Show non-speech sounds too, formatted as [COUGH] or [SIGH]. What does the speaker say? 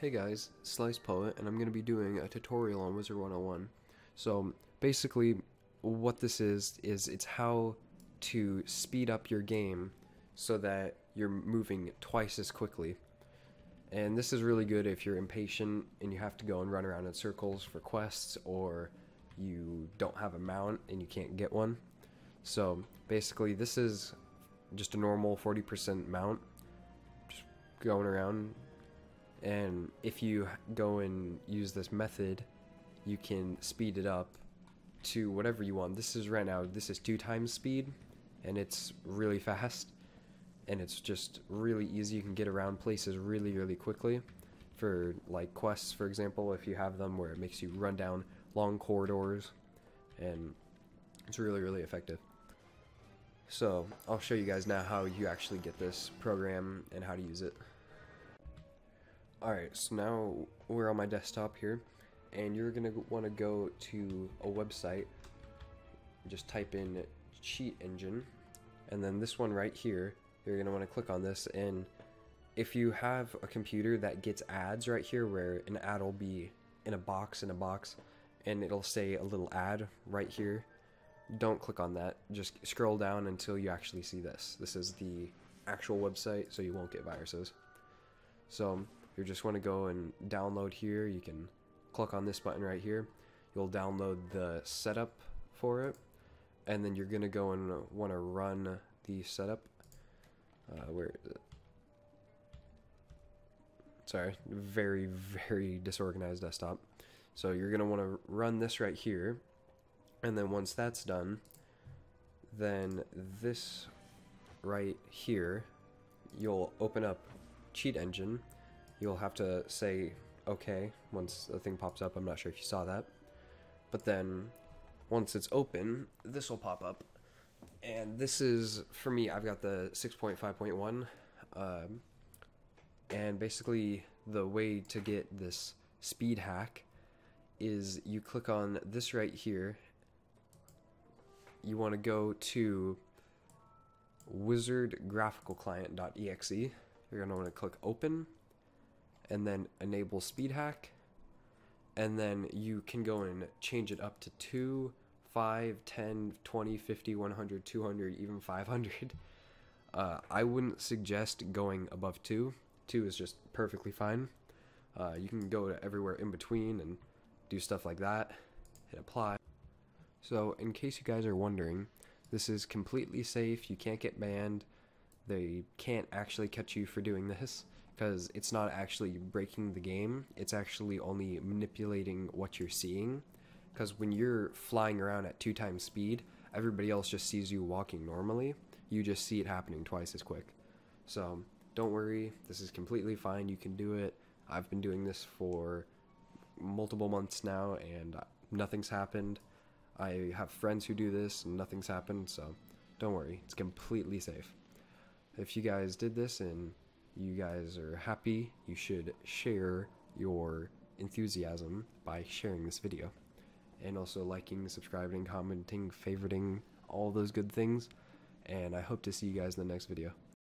Hey guys, Sliced Poet, and I'm going to be doing a tutorial on Wizard 101. So basically, what this is, is it's how to speed up your game so that you're moving twice as quickly. And this is really good if you're impatient and you have to go and run around in circles for quests, or you don't have a mount and you can't get one. So basically, this is just a normal 40% mount, just going around and if you go and use this method you can speed it up to whatever you want. This is right now this is two times speed and it's really fast and it's just really easy. You can get around places really really quickly for like quests for example if you have them where it makes you run down long corridors and it's really really effective. So I'll show you guys now how you actually get this program and how to use it Alright, so now we're on my desktop here, and you're going to want to go to a website, just type in cheat engine, and then this one right here, you're going to want to click on this, and if you have a computer that gets ads right here, where an ad will be in a box, in a box, and it'll say a little ad right here, don't click on that, just scroll down until you actually see this. This is the actual website, so you won't get viruses. So, you just want to go and download here, you can click on this button right here. You'll download the setup for it, and then you're going to go and want to run the setup. Uh, where is it? Sorry, very, very disorganized desktop. So you're going to want to run this right here, and then once that's done, then this right here, you'll open up Cheat Engine, you'll have to say okay once the thing pops up. I'm not sure if you saw that. But then once it's open, this will pop up. And this is, for me, I've got the 6.5.1. Um, and basically, the way to get this speed hack is you click on this right here. You want to go to wizardgraphicalclient.exe. You're going to want to click open and then enable speed hack. And then you can go and change it up to 2 5 10 20 50 100 200 even 500 [LAUGHS] uh, i wouldn't suggest going above 2 2 is just perfectly fine. Uh, you can go to everywhere in between and do stuff like that. Hit apply. So in case you guys are wondering this is completely safe. You can't get banned. They can't actually catch you for doing this because it's not actually breaking the game, it's actually only manipulating what you're seeing. Because when you're flying around at two times speed, everybody else just sees you walking normally. You just see it happening twice as quick. So don't worry, this is completely fine. You can do it. I've been doing this for multiple months now and uh, nothing's happened. I have friends who do this and nothing's happened, so don't worry, it's completely safe. If you guys did this and you guys are happy, you should share your enthusiasm by sharing this video. And also liking, subscribing, commenting, favoriting, all those good things. And I hope to see you guys in the next video.